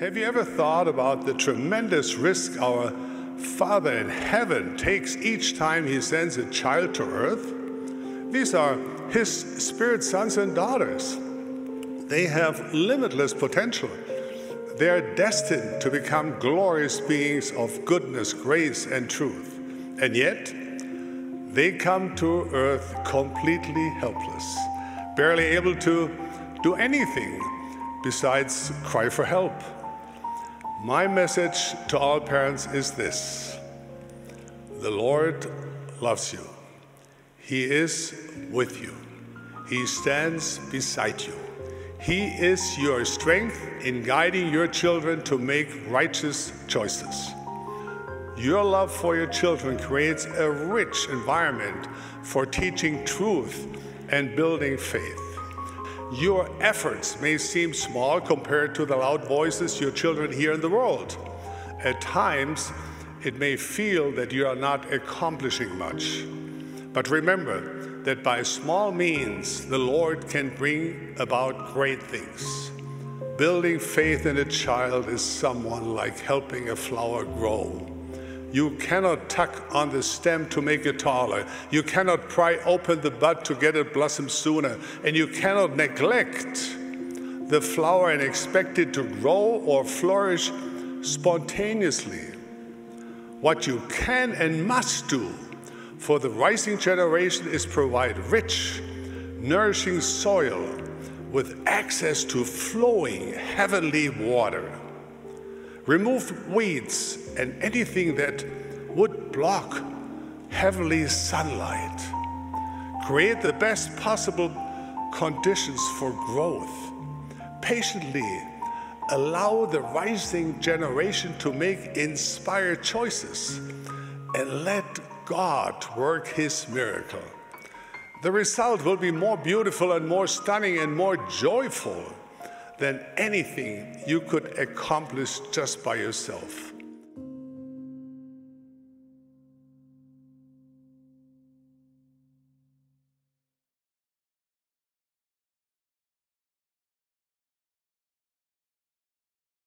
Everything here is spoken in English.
Have you ever thought about the tremendous risk our Father in heaven takes each time he sends a child to earth? These are his spirit sons and daughters. They have limitless potential. They are destined to become glorious beings of goodness, grace, and truth. And yet, they come to earth completely helpless, barely able to do anything besides cry for help. My message to all parents is this The Lord loves you, He is with you, He stands beside you. He is your strength in guiding your children to make righteous choices. Your love for your children creates a rich environment for teaching truth and building faith. Your efforts may seem small compared to the loud voices your children hear in the world. At times, it may feel that you are not accomplishing much. But remember that by small means, the Lord can bring about great things. Building faith in a child is someone like helping a flower grow. You cannot tuck on the stem to make it taller. You cannot pry open the bud to get it blossom sooner. And you cannot neglect the flower and expect it to grow or flourish spontaneously. What you can and must do for the rising generation is provide rich, nourishing soil with access to flowing heavenly water. Remove weeds and anything that would block heavenly sunlight. Create the best possible conditions for growth. Patiently allow the rising generation to make inspired choices and let God work His miracle. The result will be more beautiful and more stunning and more joyful than anything you could accomplish just by yourself.